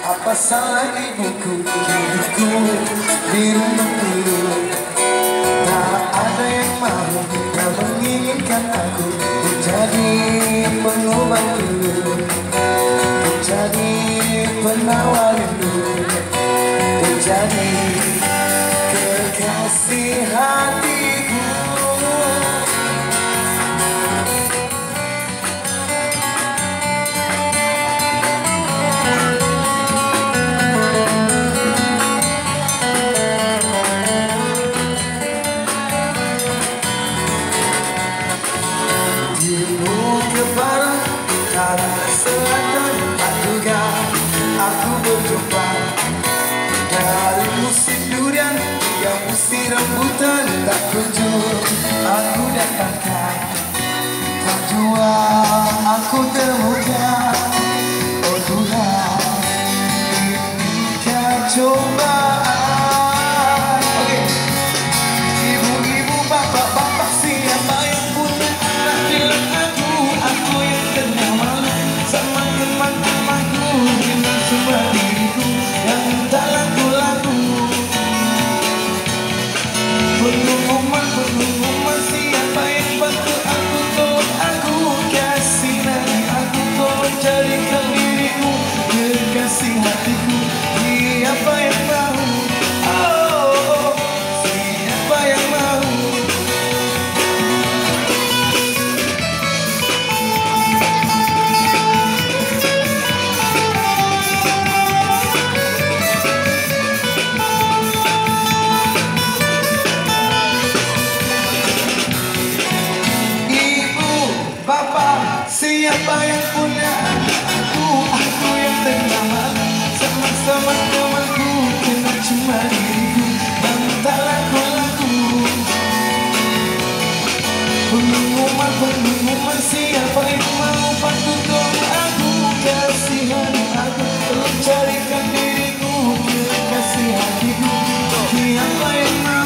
Apa salahnya hidupku Biru mengurung rembutan tak kunjung aku datangkan. Tak jual aku termuka siapa yang punya aku aku yang ternama sama-sama temanku kenal cuma diriku. Dan tak laku-laku pengumuman pengumuman siapa yang mau patuh aku kasihan aku. Tolong carikan diriku kasih hatiku. Siapa yang mau